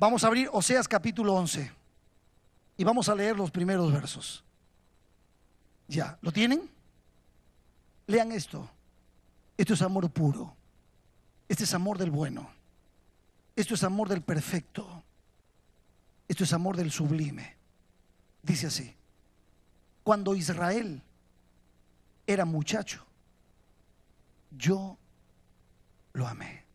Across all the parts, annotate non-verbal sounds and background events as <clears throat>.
Vamos a abrir Oseas capítulo 11 y vamos a leer los primeros versos. Ya, ¿lo tienen? Lean esto. Esto es amor puro. Este es amor del bueno. Esto es amor del perfecto. Esto es amor del sublime. Dice así. Cuando Israel era muchacho, yo lo amé.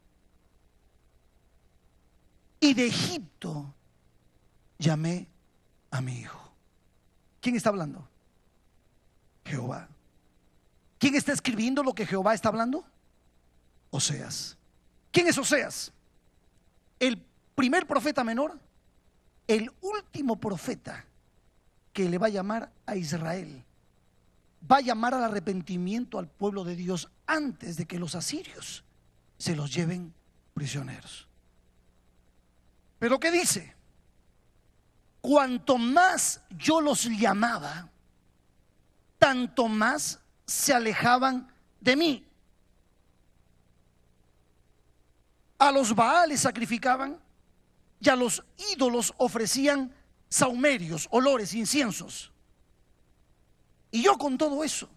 Y de Egipto llamé a mi hijo. ¿Quién está hablando? Jehová. ¿Quién está escribiendo lo que Jehová está hablando? Oseas. ¿Quién es Oseas? El primer profeta menor, el último profeta que le va a llamar a Israel. Va a llamar al arrepentimiento al pueblo de Dios antes de que los asirios se los lleven prisioneros. Pero ¿qué dice? Cuanto más yo los llamaba, tanto más se alejaban de mí. A los Baales sacrificaban y a los ídolos ofrecían saumerios, olores, inciensos. Y yo con todo eso,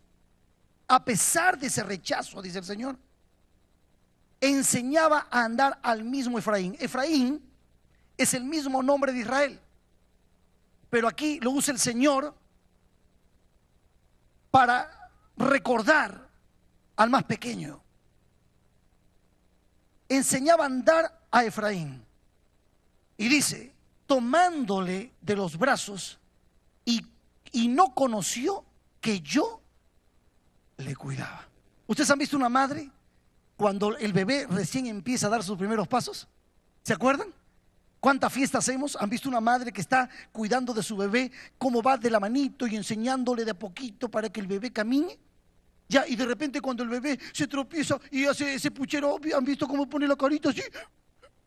a pesar de ese rechazo, dice el Señor, enseñaba a andar al mismo Efraín. Efraín es el mismo nombre de Israel, pero aquí lo usa el Señor para recordar al más pequeño. Enseñaba a andar a Efraín. Y dice, tomándole de los brazos y, y no conoció que yo le cuidaba. ¿Ustedes han visto una madre cuando el bebé recién empieza a dar sus primeros pasos? ¿Se acuerdan? ¿Cuántas fiestas hacemos? ¿Han visto una madre que está cuidando de su bebé, cómo va de la manito y enseñándole de a poquito para que el bebé camine? Ya, y de repente cuando el bebé se tropieza y hace ese puchero, ¿han visto cómo pone la carita así?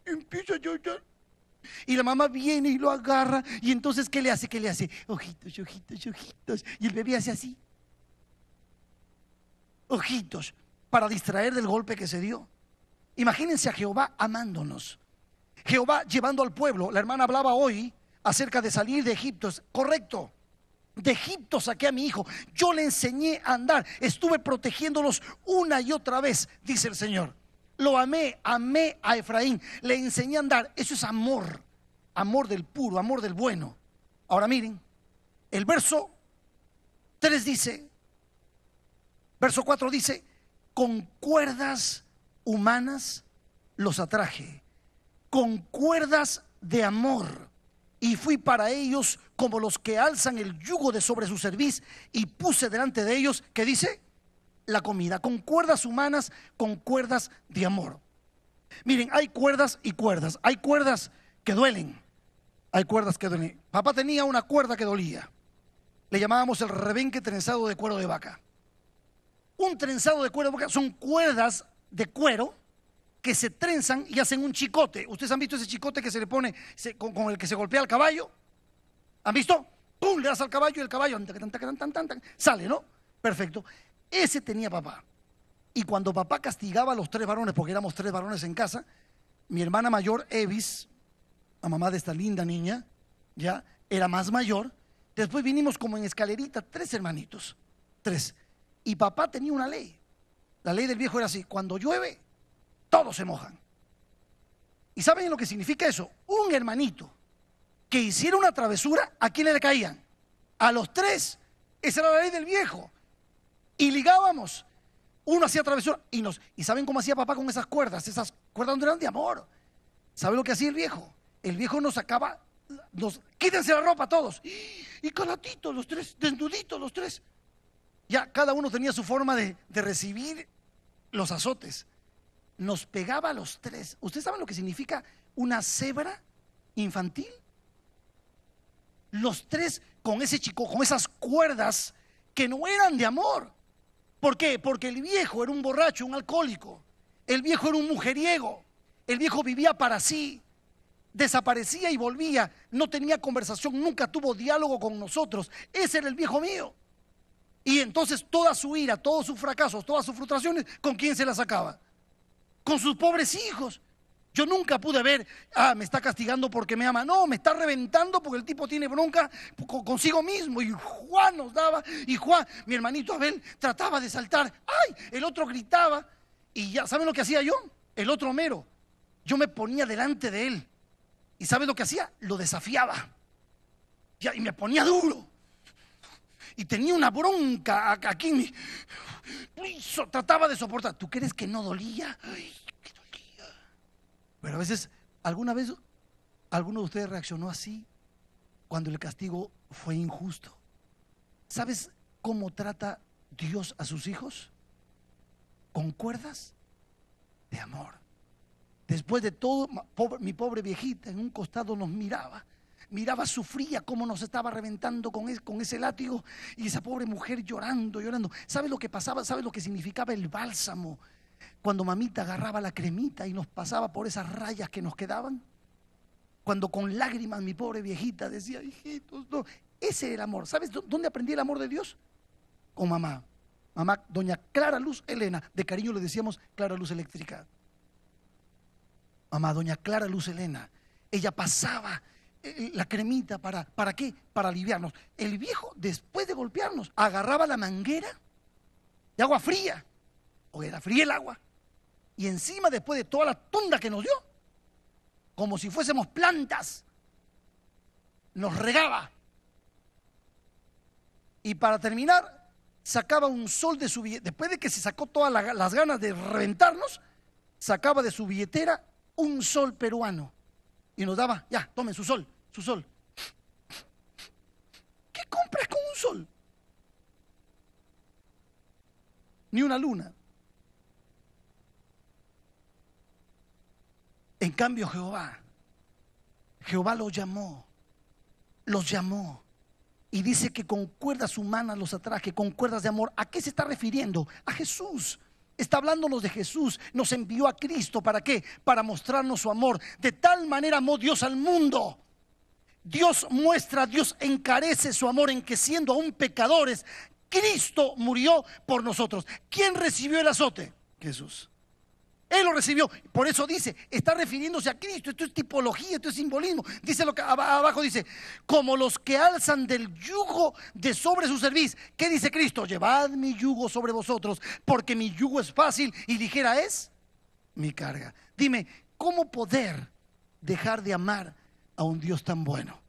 Empieza a llorar. Y la mamá viene y lo agarra. Y entonces, ¿qué le hace? ¿Qué le hace? Ojitos, ojitos, ojitos. Y el bebé hace así. Ojitos. Para distraer del golpe que se dio. Imagínense a Jehová amándonos. Jehová llevando al pueblo. La hermana hablaba hoy acerca de salir de Egipto. correcto. De Egipto saqué a mi hijo. Yo le enseñé a andar. Estuve protegiéndolos una y otra vez, dice el Señor. Lo amé, amé a Efraín, le enseñé a andar. Eso es amor, amor del puro, amor del bueno. Ahora miren, el verso 3 dice, verso 4 dice, con cuerdas humanas los atraje, con cuerdas de amor, y fui para ellos como los que alzan el yugo de sobre su cerviz, y puse delante de ellos, ¿qué dice? la comida, con cuerdas humanas, con cuerdas de amor. Miren, hay cuerdas y cuerdas. Hay cuerdas que duelen. Hay cuerdas que duelen. Papá tenía una cuerda que dolía. Le llamábamos el rebenque trenzado de cuero de vaca. Un trenzado de cuero de vaca son cuerdas de cuero que se trenzan y hacen un chicote. ¿Ustedes han visto ese chicote que se le pone con, el que se golpea al caballo? ¿Han visto? ¡Pum! Le das al caballo y el caballo sale, ¿no? Perfecto. Ese tenía papá. Y cuando papá castigaba a los tres varones, porque éramos tres varones en casa, mi hermana mayor, Evis, la mamá de esta linda niña, ya era más mayor. Después vinimos como en escalerita, tres hermanitos, tres. Y papá tenía una ley. La ley del viejo era así, cuando llueve, todos se mojan. ¿Y saben lo que significa eso? Un hermanito que hiciera una travesura, ¿a quién le caían? A los tres. Esa era la ley del viejo y ligábamos. Uno hacía travesura y nos. ¿Y saben cómo hacía papá con esas cuerdas? Esas cuerdas no eran de amor. ¿Sabe lo que hacía el viejo? El viejo nos sacaba, nos, quítense la ropa todos. Y calatitos los tres, desnuditos los tres. Ya cada uno tenía su forma de recibir los azotes. Nos pegaba a los tres. ¿Ustedes saben lo que significa una cebra infantil? Los tres con ese chico, con esas cuerdas que no eran de amor. ¿Por qué? Porque el viejo era un borracho, un alcohólico. El viejo era un mujeriego. El viejo vivía para sí. Desaparecía y volvía. No tenía conversación, nunca tuvo diálogo con nosotros. Ese era el viejo mío. Y entonces toda su ira, todos sus fracasos, todas sus frustraciones, ¿con quién se las sacaba? Con sus pobres hijos. Yo nunca pude ver, ah, me está castigando porque me ama. No, me está reventando porque el tipo tiene bronca consigo mismo. Y Juan nos daba, y Juan, mi hermanito Abel, trataba de saltar. ¡Ay! El otro gritaba. Y ya, ¿saben lo que hacía yo? El otro mero. Yo me ponía delante de él. ¿Y sabes lo que hacía? Lo desafiaba. y me ponía duro. Y tenía una bronca aquí. trataba de soportar. ¿Tú crees que no dolía? Ay, pero a veces, alguna vez, alguno de ustedes reaccionó así cuando el castigo fue injusto. ¿Sabes cómo trata Dios a sus hijos? Con cuerdas de amor. Después de todo, mi pobre viejita en un costado nos miraba. Miraba, sufría cómo nos estaba reventando con, ese látigo y esa pobre mujer llorando, llorando. ¿Sabes lo que pasaba? ¿Sabes lo que significaba el bálsamo? Cuando mamita agarraba la cremita y nos pasaba por esas rayas que nos quedaban. Cuando con lágrimas mi pobre viejita decía, hijitos, no. Ese era el amor. ¿Sabes dónde aprendí el amor de Dios? Con mamá. Mamá, doña Clara Luz Elena. De cariño le decíamos Clara Luz Eléctrica. Mamá, doña Clara Luz Elena. Ella pasaba la cremita para, ¿para qué? Para aliviarnos. El viejo, después de golpearnos, agarraba la manguera de agua fría, o era fría el agua, y encima, después de toda la tunda que nos dio, como si fuésemos plantas, nos regaba. Y para terminar, sacaba un sol de su billetera. Después de que se sacó todas las ganas de reventarnos, sacaba de su billetera un sol peruano. Y nos daba, ya, tomen su sol, su sol. ¿Qué compras con un sol? Ni una luna. En cambio Jehová, Jehová los llamó, los llamó. Y dice que con cuerdas humanas los atraje, con cuerdas de amor. ¿A qué se está refiriendo? A Jesús. Está hablándonos de Jesús. Nos envió a Cristo. ¿Para qué? Para mostrarnos su amor. De tal manera amó Dios al mundo. Dios muestra, Dios encarece su amor en que siendo aún pecadores, Cristo murió por nosotros. ¿Quién recibió el azote? Jesús. Él lo recibió. Por eso dice, está refiriéndose a Cristo. Esto es tipología, esto es simbolismo. Dice lo que abajo dice, como los que alzan del yugo de sobre su cerviz. ¿Qué dice Cristo? Llevad mi yugo sobre vosotros, porque mi yugo es fácil y ligera es mi carga. Dime, ¿cómo poder dejar de amar a un Dios tan bueno?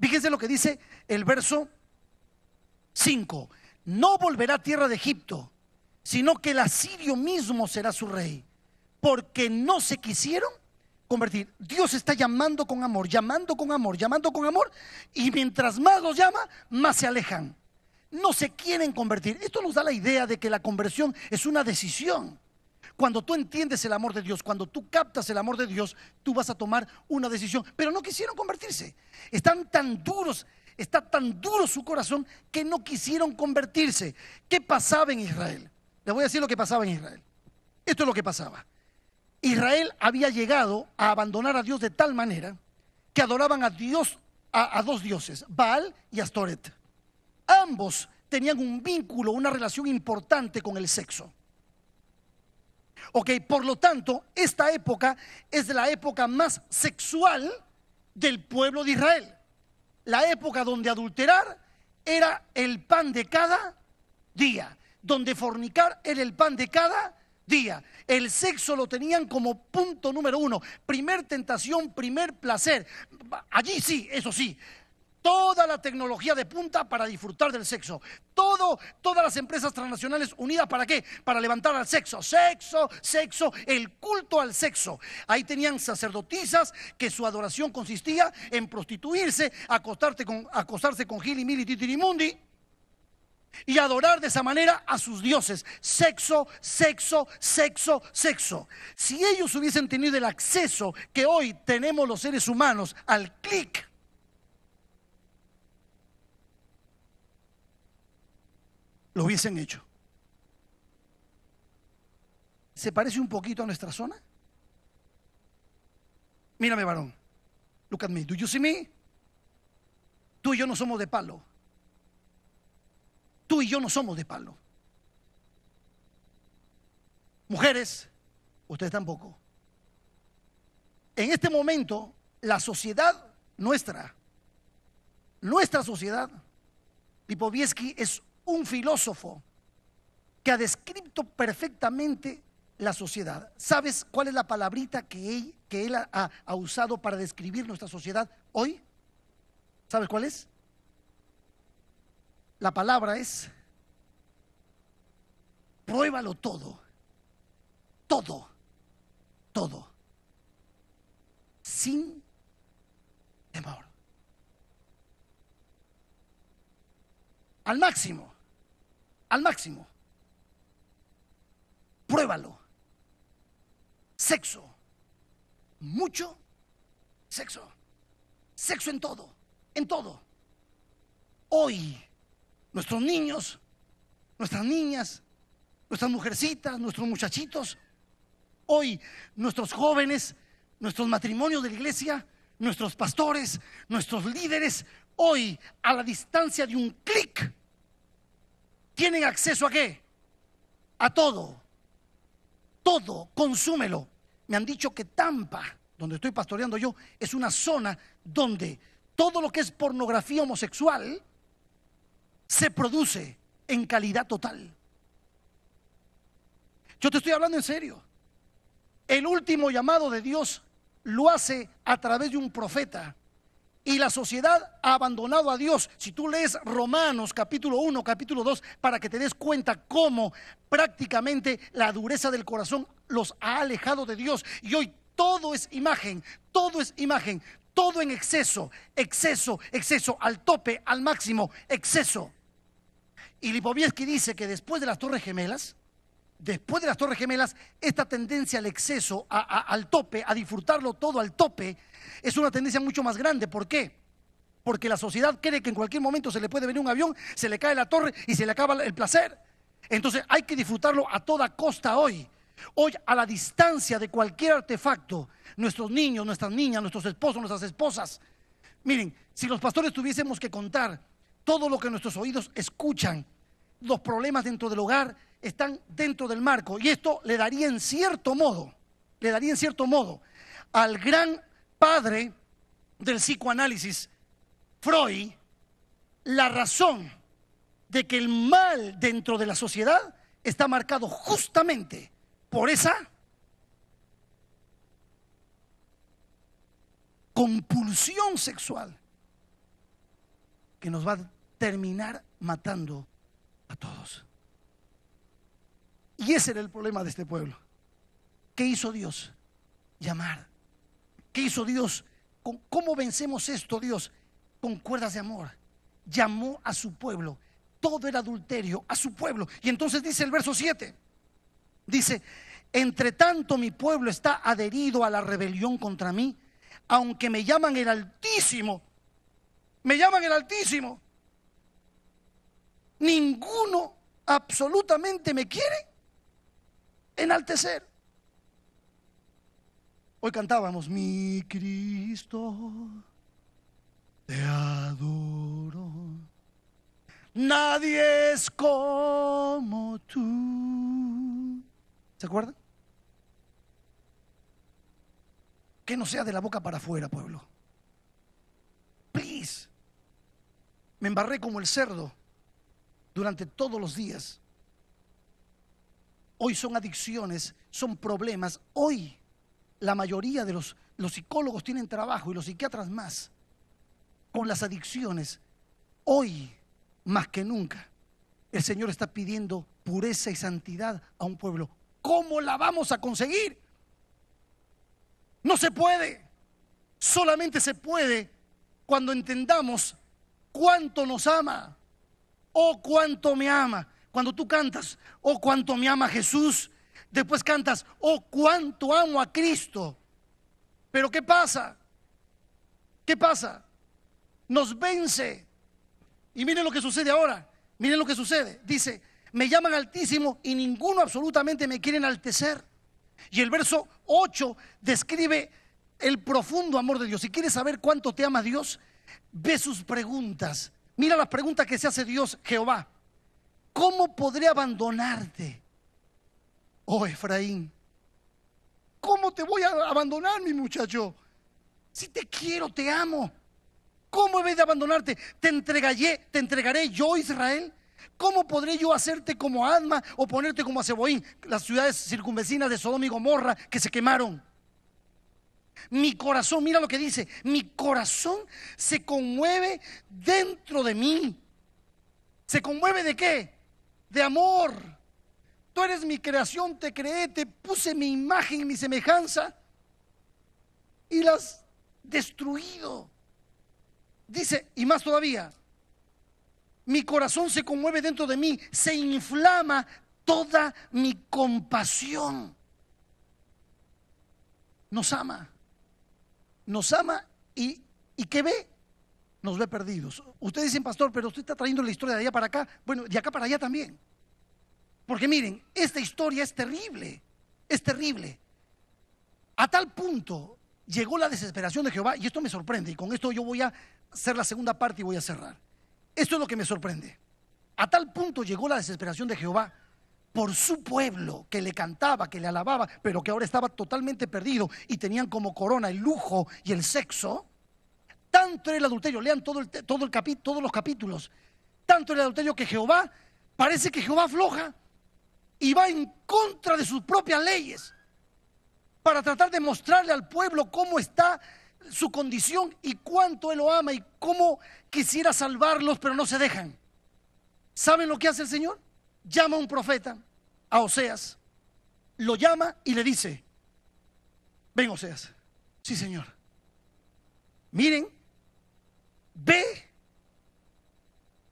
Fíjense lo que dice el verso 5. No volverá a tierra de Egipto, sino que el asirio mismo será su rey porque no se quisieron convertir. Dios está llamando con amor, llamando con amor, llamando con amor, y mientras más los llama, más se alejan. No se quieren convertir. Esto nos da la idea de que la conversión es una decisión. Cuando tú entiendes el amor de Dios, cuando tú captas el amor de Dios, tú vas a tomar una decisión. Pero no quisieron convertirse. Están tan duros, está tan duro su corazón que no quisieron convertirse. ¿Qué pasaba en Israel? Les voy a decir lo que pasaba en Israel. Esto es lo que pasaba. Israel había llegado a abandonar a Dios de tal manera que adoraban a Dios, a, dos dioses, Baal y Astoret. Ambos tenían un vínculo, una relación importante con el sexo. Ok, por lo tanto, esta época es la época más sexual del pueblo de Israel. La época donde adulterar era el pan de cada día, donde fornicar era el pan de cada día. El sexo lo tenían como punto número uno. Primer tentación, primer placer. Allí sí, eso sí. Toda la tecnología de punta para disfrutar del sexo. Todo, todas las empresas transnacionales unidas para qué? Para levantar al sexo. Sexo, sexo, el culto al sexo. Ahí tenían sacerdotisas que su adoración consistía en prostituirse, acostarte con, acostarse con Gili, Mili, Titirimundi y adorar de esa manera a sus dioses. Sexo, sexo, sexo, sexo. Si ellos hubiesen tenido el acceso que hoy tenemos los seres humanos al clic, lo hubiesen hecho. ¿Se parece un poquito a nuestra zona? Mírame, varón. Look at me. Do you see me? Tú y yo no somos de palo. Tú y yo no somos de palo. Mujeres, ustedes tampoco. en este momento la sociedad nuestra, nuestra sociedad, Lipovetsky es un filósofo que ha descrito perfectamente la sociedad. ¿Sabes cuál es la palabrita que él, ha, ha usado para describir nuestra sociedad hoy? ¿Sabes cuál es? La palabra es, pruébalo todo, todo, todo, sin temor. Al máximo, al máximo. Pruébalo. Sexo. Mucho sexo. Sexo en todo, en todo. Hoy, nuestros niños, nuestras niñas, nuestras mujercitas, nuestros muchachitos, hoy nuestros jóvenes, nuestros matrimonios de la iglesia, nuestros pastores, nuestros líderes, hoy a la distancia de un clic, tienen acceso a qué? A todo. Todo, consúmelo. Me han dicho que Tampa, donde estoy pastoreando yo, es una zona donde todo lo que es pornografía homosexual se produce en calidad total. Yo te estoy hablando en serio. El último llamado de Dios lo hace a través de un profeta. Y la sociedad ha abandonado a Dios. Si tú lees Romanos capítulo 1, capítulo 2, para que te des cuenta cómo prácticamente la dureza del corazón los ha alejado de Dios. Y hoy todo es imagen, todo es imagen, todo en exceso, exceso, exceso, al tope, al máximo, exceso. Y Lipovetsky dice que después de las Torres Gemelas, después de las Torres Gemelas, esta tendencia al exceso, al tope, a disfrutarlo todo al tope, es una tendencia mucho más grande. ¿Por qué? Porque la sociedad cree que en cualquier momento se le puede venir un avión, se le cae la torre y se le acaba el placer. Entonces hay que disfrutarlo a toda costa hoy. Hoy, a la distancia de cualquier artefacto, nuestros niños, nuestras niñas, nuestros esposos, nuestras esposas. Miren, si los pastores tuviésemos que contar todo lo que nuestros oídos escuchan, los problemas dentro del hogar están dentro del marco. Y esto le daría en cierto modo, le daría en cierto modo al gran padre del psicoanálisis, Freud, la razón de que el mal dentro de la sociedad está marcado justamente por esa compulsión sexual que nos va a terminar matando a todos. Y ese era el problema de este pueblo. ¿Qué hizo Dios? Llamar. ¿Qué hizo Dios? ¿Cómo vencemos esto, Dios? Con cuerdas de amor. Llamó a su pueblo. Todo era adulterio, a su pueblo. Y entonces dice el verso 7. Dice, entre tanto mi pueblo está adherido a la rebelión contra mí, aunque me llaman el Altísimo. Me llaman el Altísimo. Ninguno absolutamente me quiere enaltecer. Hoy cantábamos, mi Cristo, te adoro. Nadie es como tú. ¿Se acuerdan? Que no sea de la boca para afuera, pueblo. Please. Me embarré como el cerdo durante todos los días Hoy son adicciones, son problemas. Hoy la mayoría de los, psicólogos tienen trabajo y los psiquiatras más con las adicciones. Hoy, más que nunca, el Señor está pidiendo pureza y santidad a un pueblo. ¿Cómo la vamos a conseguir? No se puede. Solamente se puede cuando entendamos cuánto nos ama oh, cuánto me ama. Cuando tú cantas, oh cuánto me ama Jesús, después cantas, oh cuánto amo a Cristo. Pero ¿qué pasa? ¿Qué pasa? Nos vence. Y miren lo que sucede ahora. Miren lo que sucede. Dice, me llaman altísimo y ninguno absolutamente me quiere enaltecer. Y el verso 8 describe el profundo amor de Dios. Si quieres saber cuánto te ama Dios, ve sus preguntas. Mira las preguntas que se hace Dios, Jehová. ¿Cómo podré abandonarte, oh Efraín? ¿cómo te voy a abandonar, mi muchacho? Si te quiero, te amo. ¿Cómo he de abandonarte? ¿Te entregaré, te entregaré yo, Israel? ¿Cómo podré yo hacerte como Adma o ponerte como a Ceboín, las ciudades circunvecinas de Sodoma y Gomorra que se quemaron? Mi corazón, mira lo que dice, mi corazón se conmueve dentro de mí. ¿Se conmueve de qué? De amor. Tú eres mi creación, te creé, te puse mi imagen, mi semejanza y las destruido. Dice, y más todavía, mi corazón se conmueve dentro de mí, se inflama toda mi compasión. Nos ama, nos ama y, y ¿qué ve? Nos ve perdidos. Ustedes dicen, pastor, pero usted está trayendo la historia de allá para acá. Bueno, de acá para allá también. Porque miren, esta historia es terrible, es terrible. A tal punto llegó la desesperación de Jehová, y esto me sorprende, y con esto yo voy a hacer la segunda parte y voy a cerrar. Esto es lo que me sorprende. A tal punto llegó la desesperación de Jehová por su pueblo que le cantaba, que le alababa, pero que ahora estaba totalmente perdido y tenían como corona el lujo y el sexo. Tanto era el adulterio, lean todo todo el todos los capítulos. Tanto era el adulterio que Jehová, parece que Jehová afloja y va en contra de sus propias leyes para tratar de mostrarle al pueblo cómo está su condición y cuánto Él lo ama y cómo quisiera salvarlos, pero no se dejan. ¿Saben lo que hace el Señor? Llama a un profeta, a Oseas, lo llama y le dice, ven Oseas, sí Señor, miren, ve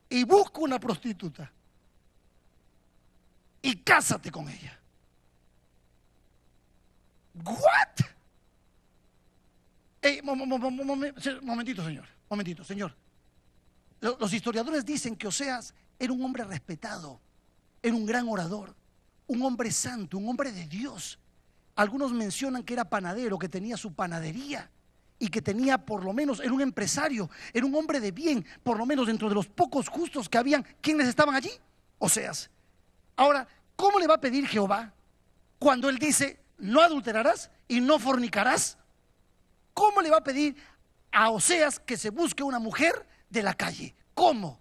y busca una prostituta y cásate con ella. ¿What? momentito, señor. Momentito, señor. Los historiadores dicen que Oseas era un hombre respetado, era un gran orador, un hombre santo, un hombre de Dios. Algunos mencionan que era panadero, que tenía su panadería y que tenía por lo menos, era un empresario, era un hombre de bien, por lo menos dentro de los pocos justos que habían, ¿quiénes estaban allí? Oseas. Ahora, ¿cómo le va a pedir Jehová cuando él dice, no adulterarás y no fornicarás. ¿Cómo le va a pedir a Oseas que se busque una mujer de la calle? ¿Cómo?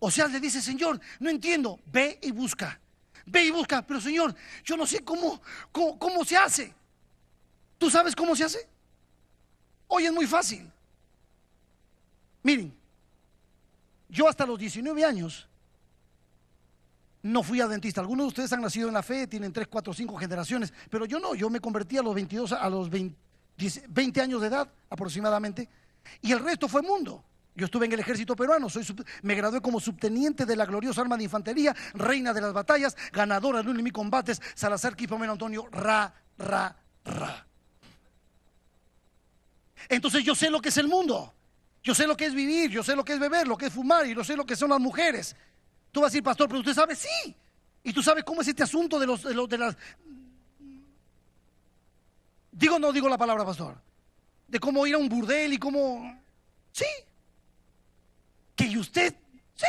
Oseas le dice, Señor, no entiendo, ve y busca. Ve y busca, pero Señor, yo no sé cómo, cómo, se hace. ¿Tú sabes cómo se hace? Hoy es muy fácil. Miren, yo hasta los 19 años no fui adventista. Algunos de ustedes han nacido en la fe, tienen 3, 4, 5 generaciones, pero yo no, yo me convertí a los 22, a los 20, años de edad aproximadamente, y el resto fue mundo. Yo estuve en el ejército peruano, soy, me gradué como subteniente de la gloriosa arma de infantería, reina de las batallas, ganadora de mi combates, Salazar Quipomeno Antonio, ra, ra, ra. Entonces yo sé lo que es el mundo, yo sé lo que es vivir, yo sé lo que es beber, lo que es fumar y yo sé lo que son las mujeres. Tú vas a decir, pastor, pero usted sabe, sí. Y tú sabes cómo es este asunto de los, de, los, de las... Digo no digo la palabra, pastor. De cómo ir a un burdel y cómo... Sí. Usted... Sí.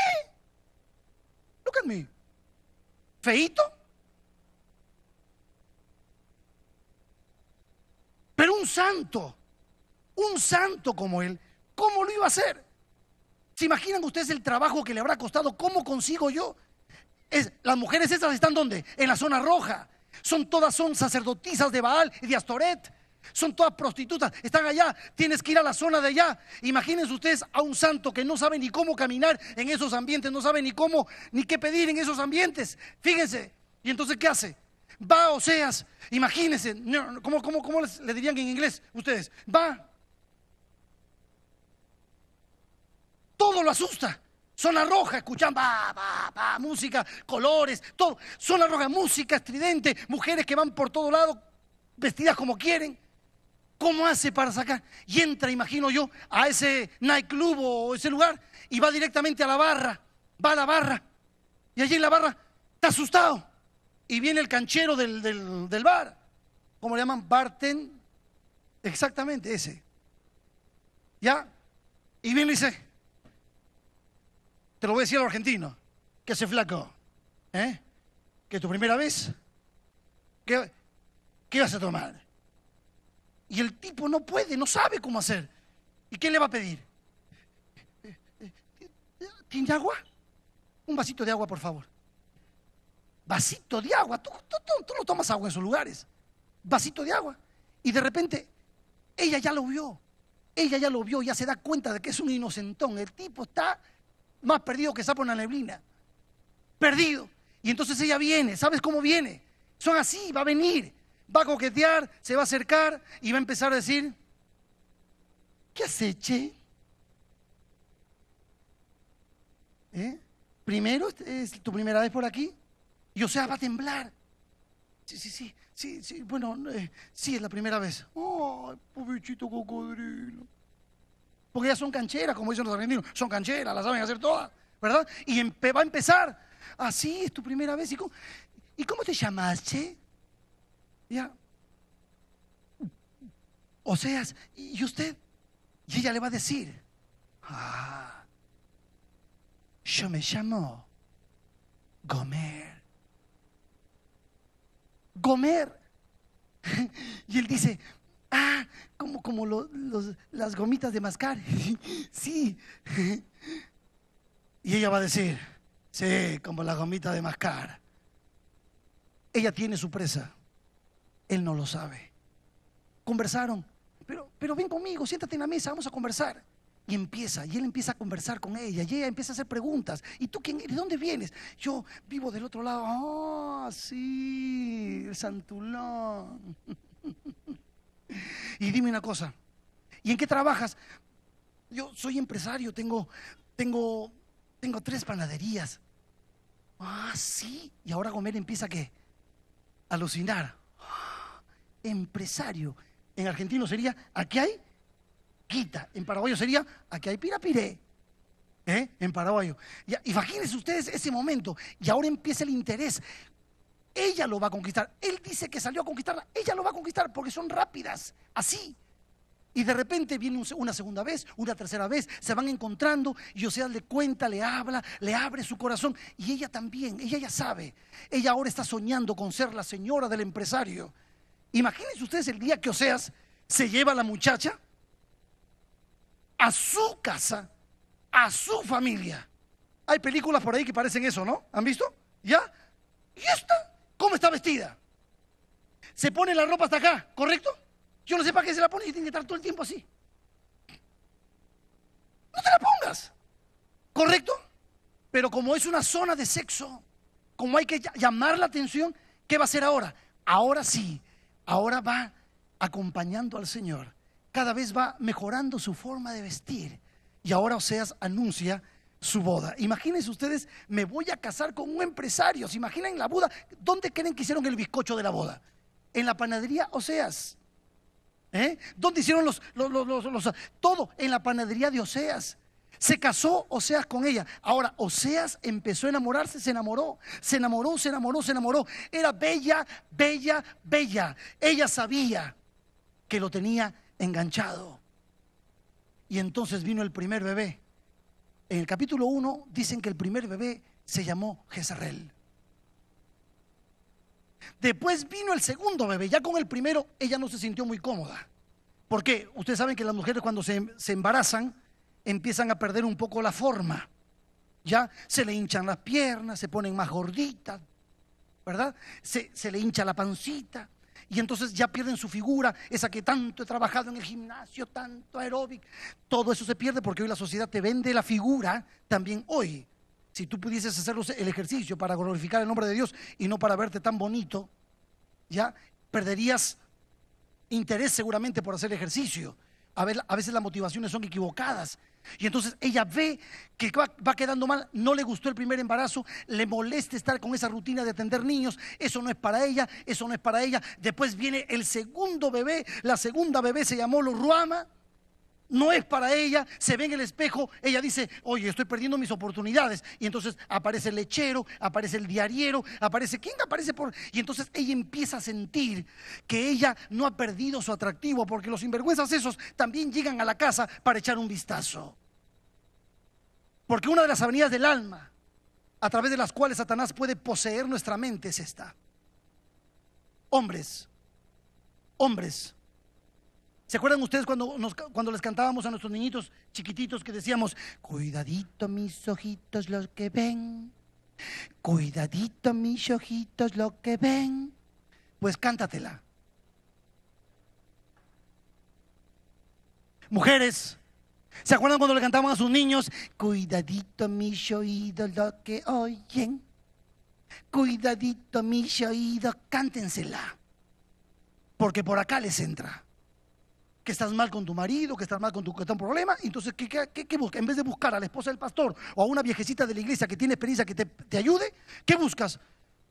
Look at me. Feito. Pero un santo, un santo como él, ¿cómo lo iba a hacer? ¿Se imaginan ustedes el trabajo que le habrá costado? ¿Cómo consigo yo? Es, las mujeres estas están ¿dónde? En la zona roja. Son todas son sacerdotisas de Baal y de Astoret. Son todas prostitutas, están allá, tienes que ir a la zona de allá. Imagínense ustedes a un santo que no sabe ni cómo caminar en esos ambientes, no sabe ni cómo, ni qué pedir en esos ambientes. Fíjense, y entonces ¿qué hace? Va Oseas, imagínense, ¿cómo, cómo, cómo les, le dirían en inglés ustedes? Va todo lo asusta. Zona roja, escuchan música, colores, todo. Zona roja, música estridente, mujeres que van por todo lado vestidas como quieren. ¿Cómo hace para sacar? Y entra, imagino yo, a ese nightclub o ese lugar y va directamente a la barra. Va a la barra. Y allí en la barra está asustado. Y viene el canchero del, del, del bar. ¿Cómo le llaman? Barten. Exactamente, ese. ¿Ya? Y viene y dice, te lo voy a decir al argentino. ¿Qué hace flaco? ¿Eh? ¿Que es tu primera vez? ¿Qué, ¿Qué vas a tomar? Y el tipo no puede, no sabe cómo hacer. ¿Y qué le va a pedir? ¿Tiene agua? Un vasito de agua, por favor. Vasito de agua. Tú, no tomas agua en esos lugares. Vasito de agua. Y de repente, ella ya lo vio. Ella ya lo vio, ya se da cuenta de que es un inocentón. El tipo está más perdido que sapo en la neblina. Perdido. Y entonces ella viene. ¿Sabes cómo viene? Son así, va a venir. Va a coquetear, se va a acercar y va a empezar a decir, ¿qué has Che? ¿Eh? Primero, ¿es tu primera vez por aquí? Y o sea, va a temblar. Sí, sí, sí, sí, sí. Bueno, eh, sí, es la primera vez. ¡Ay, pobrecito cocodrilo! Porque ellas son cancheras, como dicen los argentinos. Son cancheras, las saben hacer todas, ¿verdad? Y va a empezar. Así es tu primera vez. ¿Y cómo, ¿y cómo te llamas, che? Ya. O sea, ¿y usted? Y ella le va a decir, ah, yo me llamo Gomer. Gomer. <laughs> Y él dice, ah, como, como las gomitas de mascar. <laughs> sí. <laughs> Y ella va a decir, sí, como la gomita de mascar. Ella tiene su presa. Él no lo sabe. Conversaron. Pero, pero ven conmigo, siéntate en la mesa, vamos a conversar. Y empieza, y él empieza a conversar con ella, y ella empieza a hacer preguntas. ¿Y tú quién ¿De dónde vienes? Yo vivo del otro lado. Ah, sí, el Santulón. <laughs> y dime una cosa, ¿y en qué trabajas? Yo soy empresario, tengo, tengo, tengo tres panaderías. Ah, sí. Y ahora Gomer empieza a qué? alucinar. Empresario. En argentino sería, aquí hay quita. En paraguayo sería, aquí hay pirapiré. ¿Eh? En paraguayo. imagínense ustedes ese momento. Y ahora empieza el interés. Ella lo va a conquistar. Él dice que salió a conquistarla. Ella lo va a conquistar porque son rápidas. Así. Y de repente viene una segunda vez, una tercera vez, se van encontrando y Oseas le cuenta, le habla, le abre su corazón. Y ella también, ella ya sabe. Ella ahora está soñando con ser la señora del empresario. Imagínense ustedes el día que Oseas se lleva a la muchacha a su casa, a su familia. Hay películas por ahí que parecen eso, ¿no? ¿Han visto? ¿Ya? ¿Y esta? ¿Cómo está vestida? Se pone la ropa hasta acá, ¿correcto? Yo no sé para qué se la pone y tiene que estar todo el tiempo así. No te la pongas, ¿correcto? Pero como es una zona de sexo, como hay que llamar la atención, ¿qué va a hacer ahora? Ahora sí, ahora va acompañando al Señor cada vez va mejorando su forma de vestir. Y ahora Oseas anuncia su boda. Imagínense ustedes, me voy a casar con un empresario. ¿Se imaginan la boda? ¿Dónde creen que hicieron el bizcocho de la boda? En la panadería Oseas. ¿Eh? ¿Dónde hicieron los, los, Todo en la panadería de Oseas. Se casó Oseas con ella. Ahora, Oseas empezó a enamorarse, se enamoró, se enamoró, se enamoró, se enamoró. Era bella, bella, bella. Ella sabía que lo tenía enganchado. Y entonces vino el primer bebé. En el capítulo 1 dicen que el primer bebé se llamó Jezreel. Después vino el segundo bebé. Ya con el primero ella no se sintió muy cómoda. Porque ustedes saben que las mujeres cuando se, embarazan empiezan a perder un poco la forma. Ya se le hinchan las piernas, se ponen más gorditas, ¿verdad? Se, se le hincha la pancita y entonces ya pierden su figura, esa que tanto he trabajado en el gimnasio, tanto aeróbic. Todo eso se pierde porque hoy la sociedad te vende la figura también hoy. Si tú pudieses hacer el ejercicio para glorificar el nombre de Dios y no para verte tan bonito, ya perderías interés seguramente por hacer ejercicio. A, veces las motivaciones son equivocadas. Y entonces ella ve que va, quedando mal, no le gustó el primer embarazo, le molesta estar con esa rutina de atender niños, eso no es para ella, eso no es para ella. Después viene el segundo bebé, la segunda bebé se llamó Loruama, no es para ella, se ve en el espejo, ella dice, oye, estoy perdiendo mis oportunidades. Y entonces aparece el lechero, aparece el diariero, aparece, ¿quién aparece por? Y entonces ella empieza a sentir que ella no ha perdido su atractivo, porque los sinvergüenzas esos también llegan a la casa para echar un vistazo. Porque una de las avenidas del alma, a través de las cuales Satanás puede poseer nuestra mente, es esta. Hombres, hombres ¿Se acuerdan ustedes cuando, nos- cuando les cantábamos a nuestros niñitos chiquititos que decíamos, cuidadito mis ojitos los que ven, cuidadito mis ojitos los que ven? Pues cántatela. Mujeres, ¿se acuerdan cuando le cantaban a sus niños, cuidadito mis oídos los que oyen? Cuidadito mis oídos, cántensela. Porque por acá les entra estás mal con tu marido, que estás mal con tu que está un problema, entonces ¿qué, qué, qué- qué busca? En vez de buscar a la esposa del pastor o a una viejecita de la iglesia que tiene experiencia que te, te ayude, ¿qué buscas?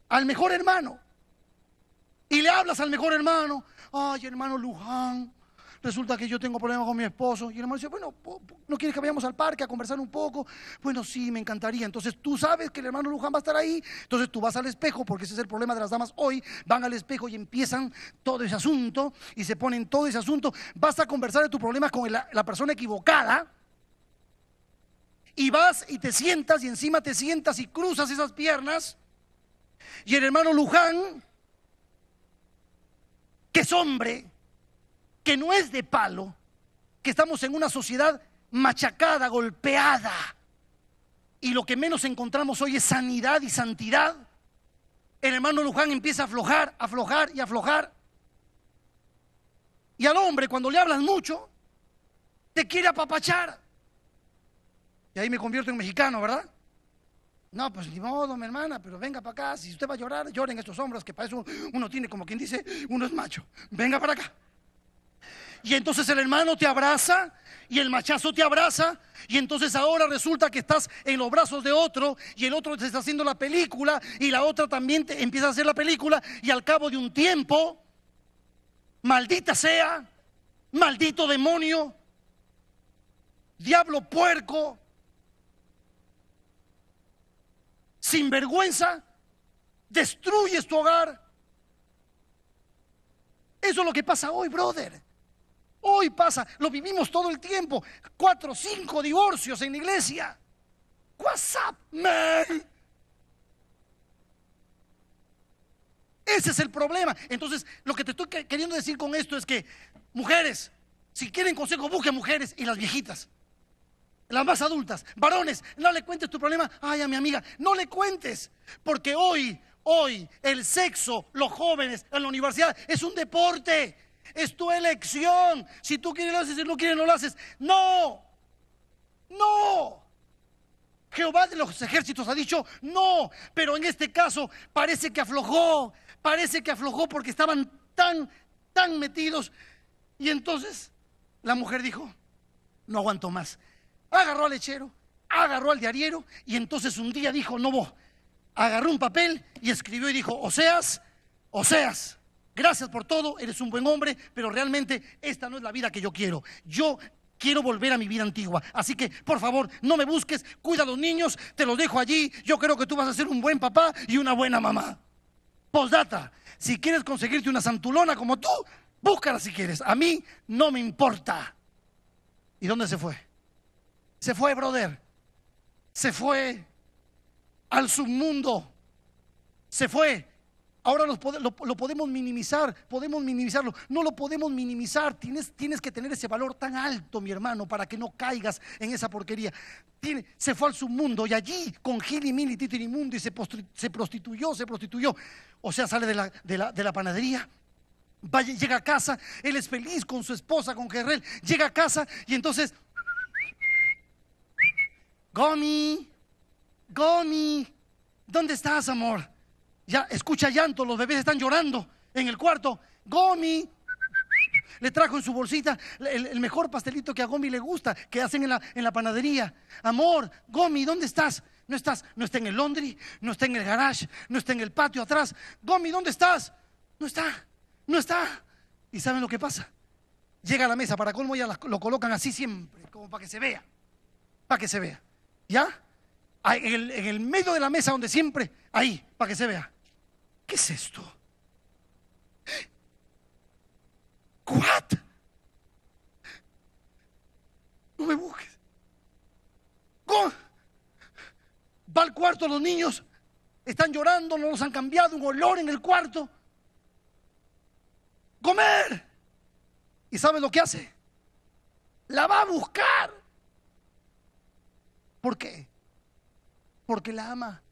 Al mejor hermano. Y le hablas al mejor hermano, ay hermano Luján, resulta que yo tengo problemas con mi esposo. Y el hermano dice, bueno, ¿no quieres que vayamos al parque a conversar un poco? Bueno, sí, me encantaría. Entonces tú sabes que el hermano Luján va a estar ahí. Entonces tú vas al espejo, porque ese es el problema de las damas hoy. Van al espejo y empiezan todo ese asunto y se ponen todo ese asunto. Vas a conversar de tu problema con la, la persona equivocada. Y vas y te sientas y encima te sientas y cruzas esas piernas. Y el hermano Luján, que es hombre, que no es de palo, que estamos en una sociedad machacada, golpeada, y lo que menos encontramos hoy es sanidad y santidad, el hermano Luján empieza a aflojar, aflojar y aflojar. Y al hombre, cuando le hablas mucho, te quiere apapachar. Y ahí me convierto en mexicano, ¿verdad? No, pues ni modo, mi hermana, pero venga para acá. Si usted va a llorar, lloren estos hombros, que para eso uno tiene, como quien dice, uno es macho. Venga para acá. Y entonces el hermano te abraza y el machazo te abraza y entonces ahora resulta que estás en los brazos de otro y el otro te está haciendo la película y la otra también te empieza a hacer la película y al cabo de un tiempo, maldita sea, maldito demonio, diablo puerco, sinvergüenza, destruyes tu hogar. Eso es lo que pasa hoy, brother. Hoy pasa, lo vivimos todo el tiempo. Cuatro, cinco divorcios en la iglesia. What's up, man? Ese es el problema. Entonces, lo que te estoy que- queriendo decir con esto es que, mujeres, si quieren consejo, busquen mujeres y las viejitas. Las más adultas, varones, no le cuentes tu problema, ay, a mi amiga, no le cuentes, porque hoy, hoy, el sexo, los jóvenes en la universidad es un deporte, es tu elección. Si tú quieres lo haces, si no quieres no lo haces. No, no. Jehová de los ejércitos ha dicho no, pero en este caso parece que aflojó, parece que aflojó porque estaban tan, tan metidos. Y entonces la mujer dijo, no aguanto más. Agarró al lechero, agarró al diariero y entonces un día dijo, no. Agarró un papel y escribió y dijo, Oseas, Oseas, gracias por todo, eres un buen hombre, pero realmente esta no es la vida que yo quiero. Yo quiero volver a mi vida antigua. Así que, por favor, no me busques, cuida a los niños, te los dejo allí. Yo creo que tú vas a ser un buen papá y una buena mamá. Postdata, si quieres conseguirte una santulona como tú, búscala si quieres. A mí no me importa. ¿Y dónde se fue? Se fue, brother. Se fue al submundo. Se fue. Ahora lo, podemos minimizar, podemos minimizarlo. No lo podemos minimizar. Tienes, tienes que tener ese valor tan alto, mi hermano, para que no caigas en esa porquería. Se fue al submundo y allí con Gil y Mil y Tito y Mundo y se, prostituyó, se prostituyó. O sea, sale de la, de la, de la panadería. Vaya, llega a casa, él es feliz con su esposa, con Gerrel. Llega a casa y entonces Gomi, Gomi, ¿dónde estás, amor? Ya escucha llanto, los bebés están llorando en el cuarto. Gomi, le trajo en su bolsita el, mejor pastelito que a Gomi le gusta, que hacen en la, en la panadería. Amor, Gomi, ¿dónde estás? No estás, no está en el laundry, no está en el garage, no está en el patio atrás. Gomi, ¿dónde estás? No está, no está. ¿Y saben lo que pasa? Llega a la mesa, para colmo ya lo colocan así siempre, como para que se vea, para que se vea. ¿Ya? En el, en el medio de la mesa donde siempre, ahí, para que se vea. ¿Qué es esto? ¿What? No me busques. Go- Va al cuarto los niños, están llorando, no los han cambiado, un olor en el cuarto. Comer. ¿Y sabe lo que hace? La va a buscar. ¿Por qué? Porque la ama.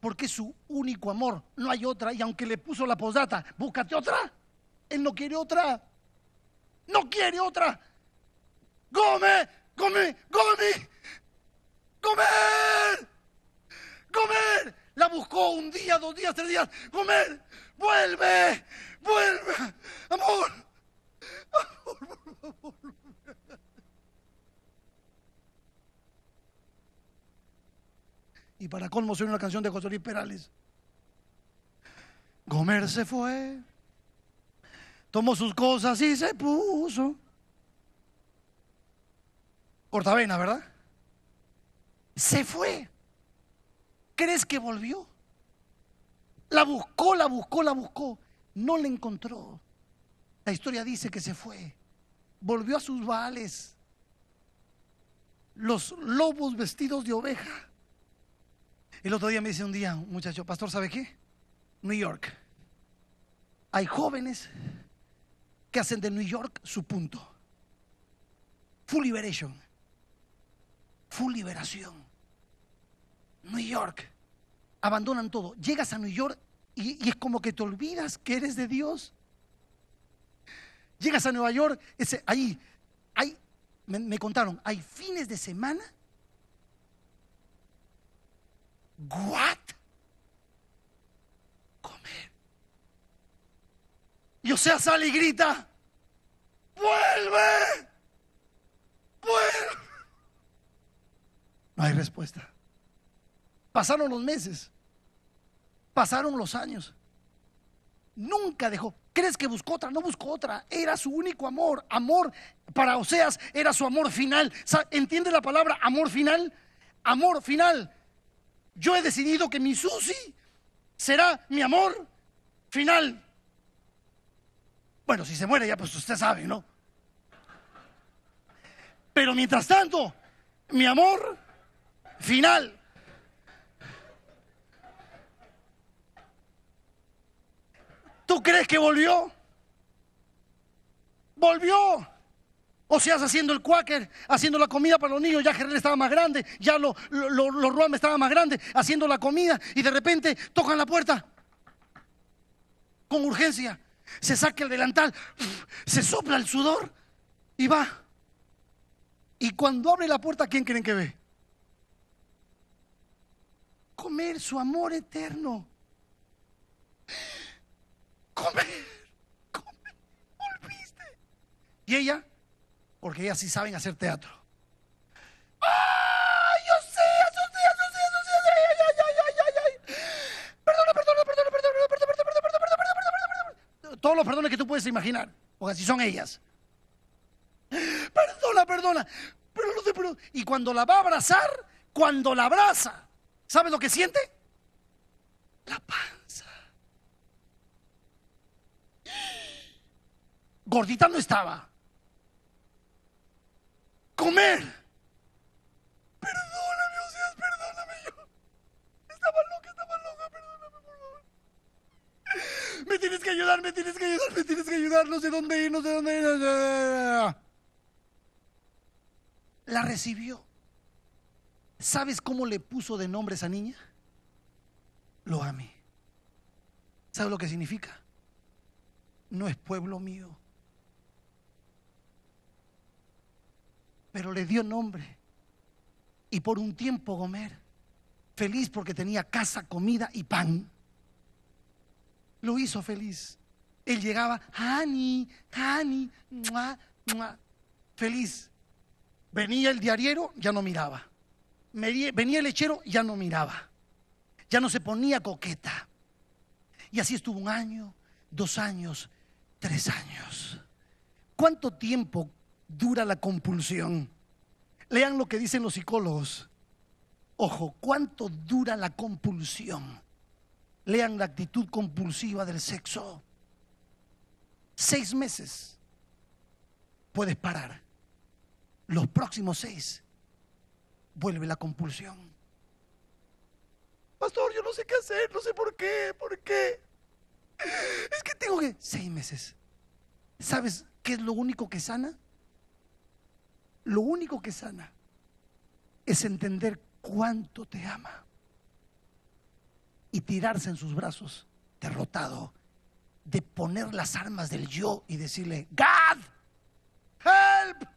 Porque es su único amor. No hay otra. Y aunque le puso la posdata, búscate otra. Él no quiere otra. No quiere otra. Come, come, come. Comer. Comer. La buscó un día, dos días, tres días. Comer. Vuelve. Vuelve. Amor. Amor, por. Y para colmo soy una canción de José Luis Perales. Gomer se fue, tomó sus cosas y se puso. Cortavena, ¿verdad? Se fue. ¿Crees que volvió? La buscó, la buscó, la buscó. No la encontró. La historia dice que se fue. Volvió a sus vales. Los lobos vestidos de oveja. El otro día me dice un día un muchacho, pastor, ¿sabe qué? New York. Hay jóvenes que hacen de New York su punto. Full liberation. Full liberación. New York. Abandonan todo. Llegas a New York y, es como que te olvidas que eres de Dios. Llegas a Nueva York, ese, ahí, hay, me, me contaron, hay fines de semana ¿What? Comer. Y o sea, sale y grita, vuelve, vuelve. No hay respuesta. Pasaron los meses, pasaron los años. Nunca dejó. ¿Crees que buscó otra? No buscó otra. Era su único amor. Amor para Oseas era su amor final. ¿Entiende la palabra amor final? Amor final yo he decidido que mi Susi será mi amor final. Bueno, si se muere ya pues usted sabe, ¿no? Pero mientras tanto, mi amor final. ¿Tú crees que volvió? Volvió. O sea, haciendo el quaker, haciendo la comida para los niños, ya Gerel estaba más grande, ya los lo, lo, estaban más grandes, haciendo la comida y de repente tocan la puerta con urgencia. Se saca el delantal, se sopla el sudor y va. Y cuando abre la puerta, ¿quién creen que ve? Comer su amor eterno. Comer, comer, volviste. Y ella porque ellas sí saben hacer teatro. ¡Ay, yo sé! ¡Ay, ay, ay, ay, ay, ay! Perdona, perdona, perdona, perdona, perdona, perdona, perdona, perdona, perdona, perdona, perdona. Todos los perdones que tú puedes imaginar, porque así son ellas. Perdona, perdona. Pero no te pero Y cuando la va a abrazar, cuando la abraza, ¿sabes lo que siente? La panza. Gordita no estaba comer. Perdóname, Oseas, perdóname yo. Estaba loca, estaba loca, perdóname, por favor. Me tienes que ayudar, me tienes que ayudar, me tienes que ayudar. No sé dónde ir, no sé dónde ir. La recibió. ¿Sabes cómo le puso de nombre esa niña? Lo amé. ¿Sabes lo que significa? No es pueblo mío. Pero le dio nombre. Y por un tiempo Gomer, feliz porque tenía casa, comida y pan, lo hizo feliz. Él llegaba, Hani, Hani, feliz. Venía el diariero, ya no miraba. Venía el lechero, ya no miraba. Ya no se ponía coqueta. Y así estuvo un año, dos años, tres años. ¿Cuánto tiempo dura la compulsión. Lean lo que dicen los psicólogos. Ojo, ¿cuánto dura la compulsión? Lean la actitud compulsiva del sexo. Seis meses puedes parar. Los próximos seis vuelve la compulsión. Pastor, yo no sé qué hacer, no sé por qué, por qué. Es que tengo que... Seis meses. ¿Sabes qué es lo único que sana? Lo único que sana es entender cuánto te ama y tirarse en sus brazos, derrotado, de poner las armas del yo y decirle, God, help,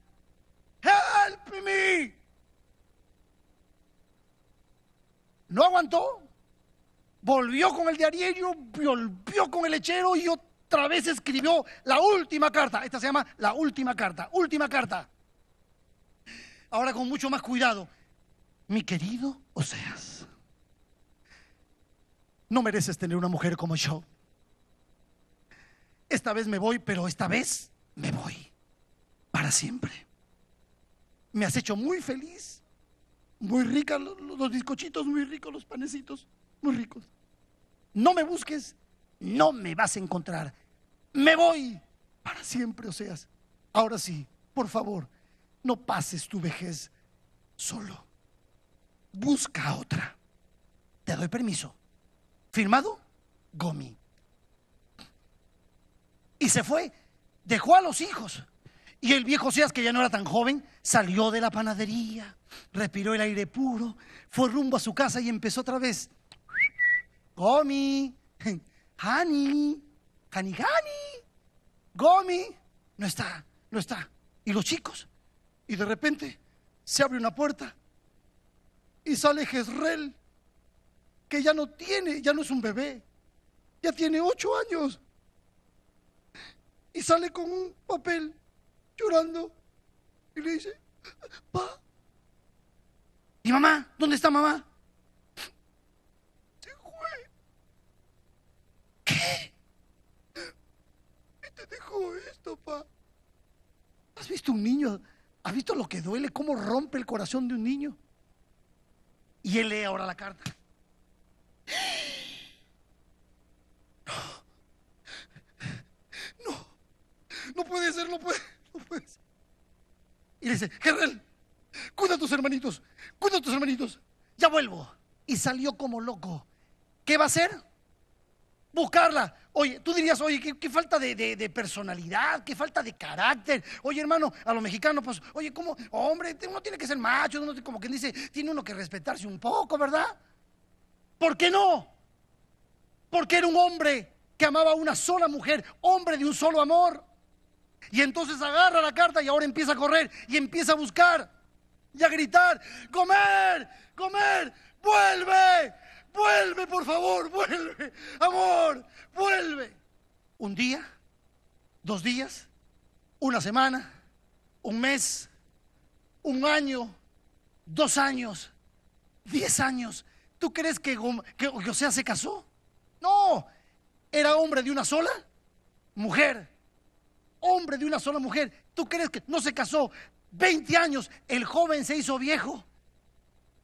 help me. No aguantó, volvió con el diario, volvió con el lechero y otra vez escribió la última carta. Esta se llama la última carta, última carta. Ahora con mucho más cuidado. Mi querido Oseas, no mereces tener una mujer como yo. Esta vez me voy, pero esta vez me voy para siempre. Me has hecho muy feliz, muy rica los, los bizcochitos, muy ricos los panecitos, muy ricos. No me busques, no me vas a encontrar. Me voy para siempre, Oseas. Ahora sí, por favor, no pases tu vejez solo busca otra. Te doy permiso. ¿Firmado? Gomi. Y se fue, dejó a los hijos. Y el viejo Seas, que ya no era tan joven, salió de la panadería, respiró el aire puro, fue rumbo a su casa y empezó otra vez. Gomi, Hani, Hani, Hani, Gomi. No está, no está. ¿Y los chicos? Y de repente se abre una puerta y sale Jezreel, que ya no tiene, ya no es un bebé, ya tiene ocho años. Y sale con un papel llorando y le dice, pa. ¿Y mamá? ¿Dónde está mamá? Se fue. ¿Qué? Y te dejó esto, pa. ¿Has visto un niño? ¿Has visto lo que duele? ¿Cómo rompe el corazón de un niño? Y él lee ahora la carta. No, no puede ser, no puede, no puede ser. Y le dice, Gerrel, cuida a tus hermanitos, cuida a tus hermanitos, ya vuelvo. Y salió como loco. ¿Qué va a hacer? Buscarla. Oye, tú dirías, oye, qué, falta de, personalidad, qué falta de carácter. Oye, hermano, a los mexicanos, pues, oye, ¿cómo? Hombre, uno tiene que ser macho, uno como quien dice, tiene uno que respetarse un poco, ¿verdad? ¿Por qué no? Porque era un hombre que amaba a una sola mujer, hombre de un solo amor. Y entonces agarra la carta y ahora empieza a correr y empieza a buscar y a gritar, comer, comer, vuelve, vuelve por favor, vuelve, amor, vuelve. Un día, dos días, una semana, un mes, un año, dos años, diez años. ¿Tú crees que, que se casó? No, era hombre de una sola mujer. Hombre de una sola mujer. ¿Tú crees que no se casó? Veinte años, el joven se hizo viejo.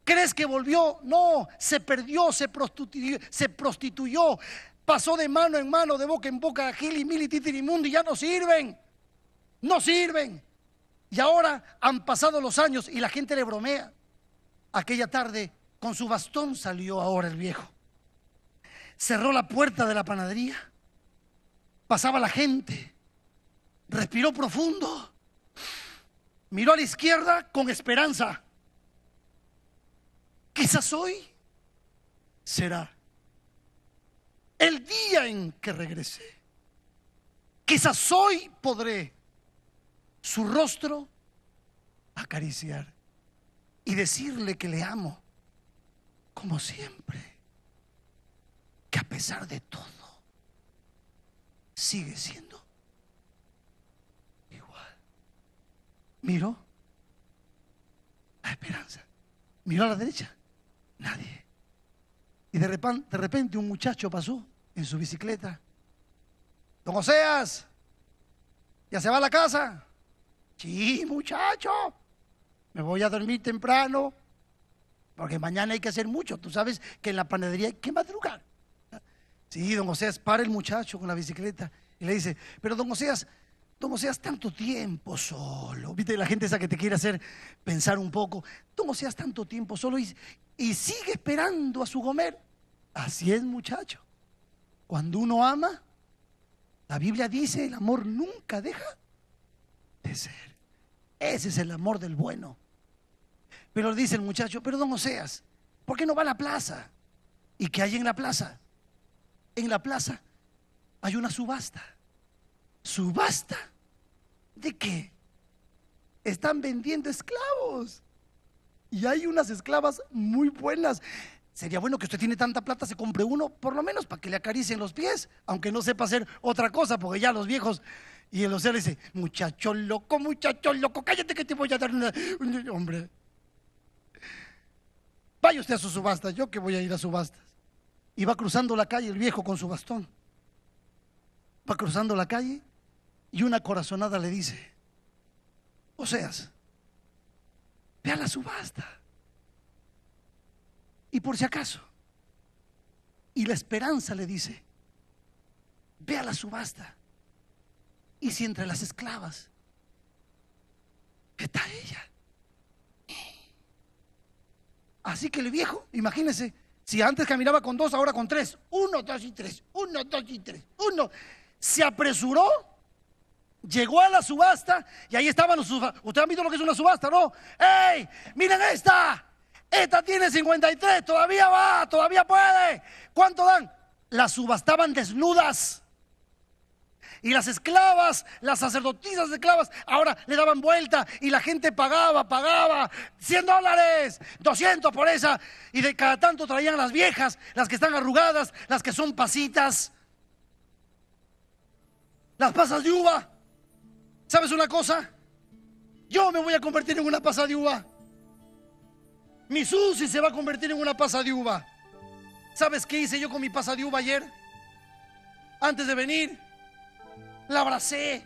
¿Crees que volvió? No, se perdió, se prostituyó, pasó de mano en mano, de boca en boca, gili, mili, titirimundo y ya no sirven. No sirven. Y ahora han pasado los años y la gente le bromea. Aquella tarde con su bastón salió ahora el viejo. Cerró la puerta de la panadería. Pasaba la gente. Respiró profundo. Miró a la izquierda con esperanza. Quizás hoy será el día en que regrese. Quizás hoy podré su rostro acariciar y decirle que le amo, como siempre, que a pesar de todo, sigue siendo igual. Miro la esperanza, miro a la derecha Nadie. Y de repente, de repente un muchacho pasó en su bicicleta. Don Oseas, ¿ya se va a la casa? Sí, muchacho. Me voy a dormir temprano. Porque mañana hay que hacer mucho. Tú sabes que en la panadería hay que madrugar. Sí, don Oseas, para el muchacho con la bicicleta y le dice, pero don Oseas, Don seas tanto tiempo solo. Viste la gente esa que te quiere hacer pensar un poco. Don seas tanto tiempo solo y, y sigue esperando a su comer. Así es, muchacho. Cuando uno ama, la Biblia dice, el amor nunca deja acontecer. Ese es el amor del bueno. Pero dice el muchacho, pero don Oseas, ¿por qué no va a la plaza? ¿Y qué hay en la plaza? En la plaza hay una subasta. ¿Subasta? ¿De qué? Están vendiendo esclavos. Y hay unas esclavas muy buenas. Sería bueno que usted tiene tanta plata, se compre uno, por lo menos para que le acaricien los pies, aunque no sepa hacer otra cosa, porque ya los viejos. Y el océano dice, muchacho loco, muchacho loco, cállate que te voy a dar una... <laughs> Hombre, vaya usted a su subasta, yo que voy a ir a subastas. Y va cruzando la calle el viejo con su bastón. Va cruzando la calle y una corazonada le dice, Oseas, ve a la subasta. Y por si acaso, y la esperanza le dice, ve a la subasta. Y si entre las esclavas está ella. Así que el viejo, imagínense, si antes caminaba con dos, ahora con tres. Uno, dos y tres. Uno, dos y tres. Uno. Se apresuró, llegó a la subasta y ahí estaban los. Ustedes han visto lo que es una subasta, ¿no? ¡Ey! ¡Miren esta! Esta tiene 53, todavía va, todavía puede. ¿Cuánto dan? Las subastaban desnudas. Y las esclavas, las sacerdotisas esclavas, ahora le daban vuelta y la gente pagaba, pagaba 100 dólares, 200 por esa. Y de cada tanto traían las viejas, las que están arrugadas, las que son pasitas. Las pasas de uva. ¿Sabes una cosa? Yo me voy a convertir en una pasa de uva. Mi Susi se va a convertir en una pasa de uva. ¿Sabes qué hice yo con mi pasa de uva ayer? Antes de venir, la abracé.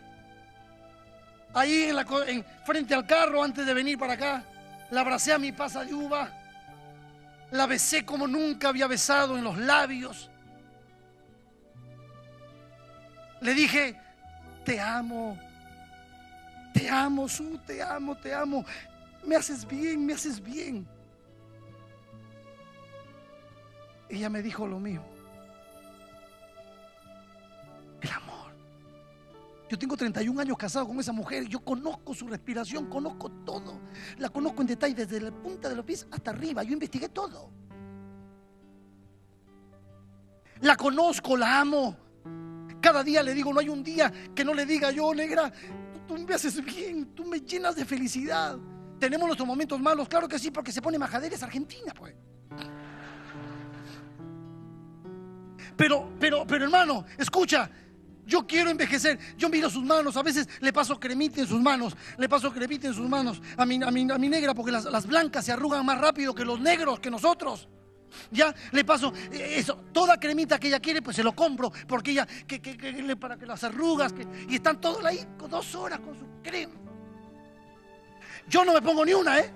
Ahí en, frente al carro, antes de venir para acá, la abracé a mi pasa de uva. La besé como nunca había besado en los labios. Le dije, te amo, te amo, Su, te amo, te amo. Me haces bien, me haces bien. Ella me dijo lo mío. El amor. Yo tengo 31 años casado con esa mujer. Yo conozco su respiración, conozco todo. La conozco en detalle desde la punta de los pies hasta arriba. Yo investigué todo. La conozco, la amo. Cada día le digo, no hay un día que no le diga yo, negra, tú, me haces bien, tú me llenas de felicidad. Tenemos nuestros momentos malos, claro que sí, porque se pone majadera, es Argentina, pues. Pero, pero, pero hermano, escucha, yo quiero envejecer. Yo miro sus manos. A veces le paso cremita en sus manos. Le paso cremita en sus manos. A mi, a a negra, porque las, las, blancas se arrugan más rápido que los negros, que nosotros. Ya le paso eh, eso. Toda cremita que ella quiere, pues se lo compro. Porque ella, que, que, que para que las arrugas. y están todos ahí dos horas con su crema. Yo no me pongo ni una, ¿eh?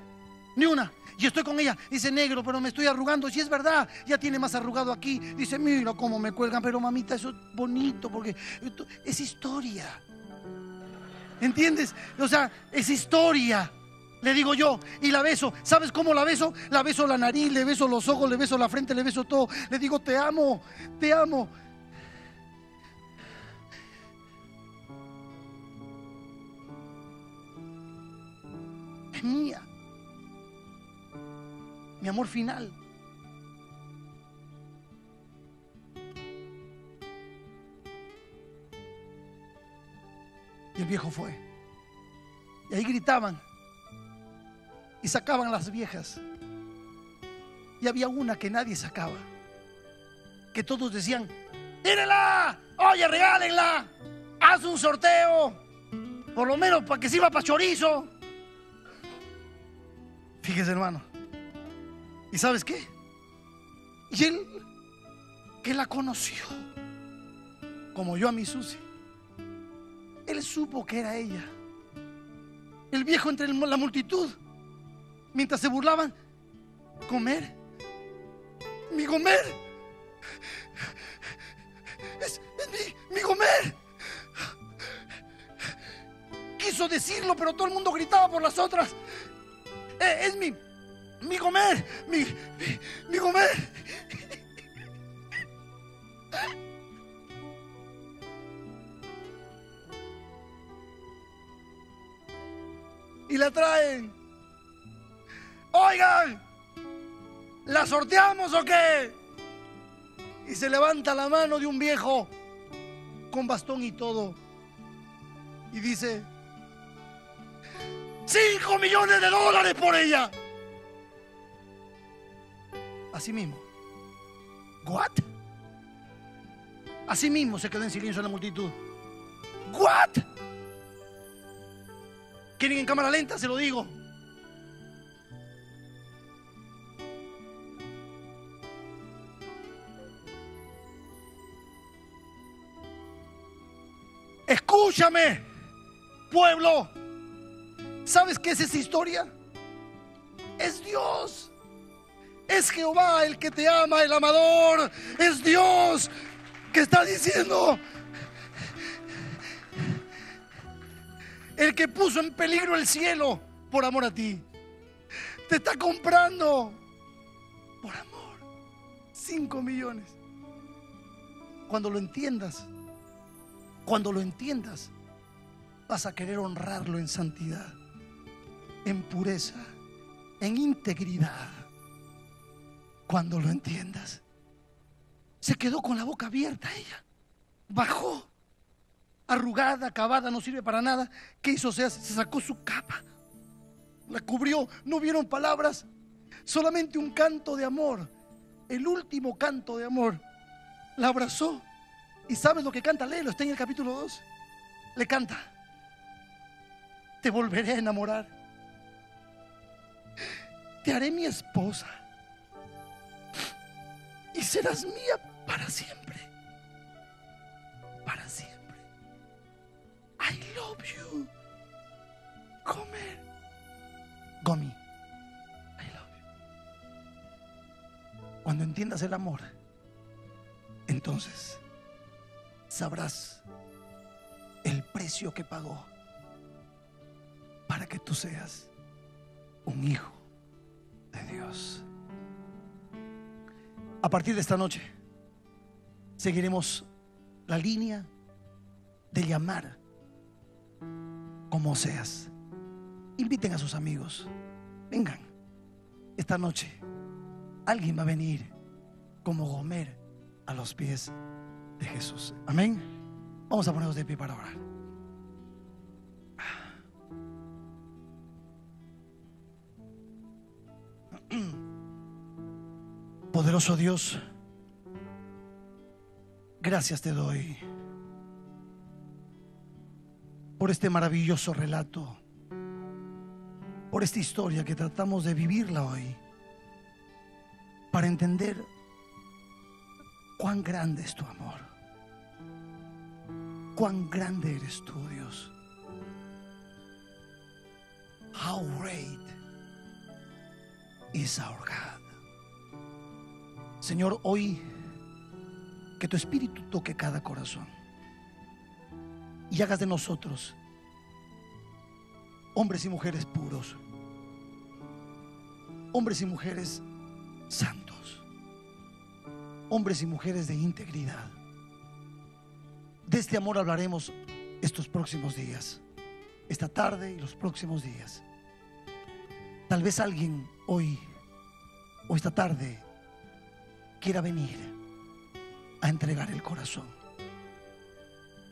Ni una. Y estoy con ella. Dice, negro, pero me estoy arrugando. Si es verdad, ya tiene más arrugado aquí. Dice, mira cómo me cuelgan. Pero mamita, eso es bonito porque es historia. ¿Entiendes? O sea, es historia. Le digo yo, y la beso. ¿Sabes cómo la beso? La beso la nariz, le beso los ojos, le beso la frente, le beso todo. Le digo, te amo, te amo. Es mi amor final. Y el viejo fue. Y ahí gritaban y sacaban las viejas. Y había una que nadie sacaba. Que todos decían, ¡tírenla! ¡Oye, regálenla! ¡Haz un sorteo! Por lo menos para que sirva para chorizo. Fíjese, hermano. ¿Y sabes qué? Y él, que la conoció, como yo a mi Susi, él supo que era ella. El viejo entre la multitud, mientras se burlaban, comer, mi comer, es, mi, mi comer. Quiso decirlo, pero todo el mundo gritaba por las otras. Eh, es mi, mi comer, mi, mi, mi comer. y la traen. Oigan, ¿la sorteamos o qué? Y se levanta la mano de un viejo con bastón y todo. Y dice, cinco millones de dólares por ella. Así mismo. ¿What? Así mismo se quedó en silencio la multitud. ¿What? ¿Quieren en cámara lenta? Se lo digo. Escúchame, pueblo. ¿Sabes qué es esa historia? Es Dios. Es Jehová el que te ama, el amador. Es Dios que está diciendo, el que puso en peligro el cielo por amor a ti. Te está comprando por amor. Cinco millones. Cuando lo entiendas, cuando lo entiendas, vas a querer honrarlo en santidad, en pureza, en integridad. Cuando lo entiendas. Se quedó con la boca abierta ella. Bajó. Arrugada, acabada, no sirve para nada. ¿Qué hizo? Se sacó su capa. La cubrió. No vieron palabras. Solamente un canto de amor. El último canto de amor. La abrazó. ¿Y sabes lo que canta? Léelo, está en el capítulo 2. Le canta. Te volveré a enamorar. Te haré mi esposa. Y serás mía para siempre. Para siempre. I love you. Comer. Gomi. I love you. Cuando entiendas el amor, entonces sabrás el precio que pagó para que tú seas un hijo de Dios. A partir de esta noche seguiremos la línea de llamar como seas. Inviten a sus amigos. Vengan. Esta noche alguien va a venir como Gomer a los pies de Jesús. Amén. Vamos a ponernos de pie para orar. <clears throat> Poderoso Dios, gracias te doy por este maravilloso relato, por esta historia que tratamos de vivirla hoy, para entender cuán grande es tu amor, cuán grande eres tú, Dios. How great is our God. Señor, hoy que tu espíritu toque cada corazón y hagas de nosotros hombres y mujeres puros, hombres y mujeres santos, hombres y mujeres de integridad. De este amor hablaremos estos próximos días, esta tarde y los próximos días. Tal vez alguien hoy o esta tarde quiera venir a entregar el corazón.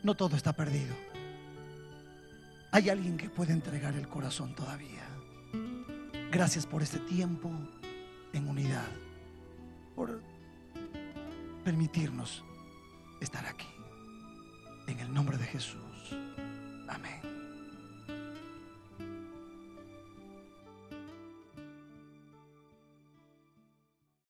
No todo está perdido. Hay alguien que puede entregar el corazón todavía. Gracias por este tiempo en unidad, por permitirnos estar aquí. En el nombre de Jesús. Amén.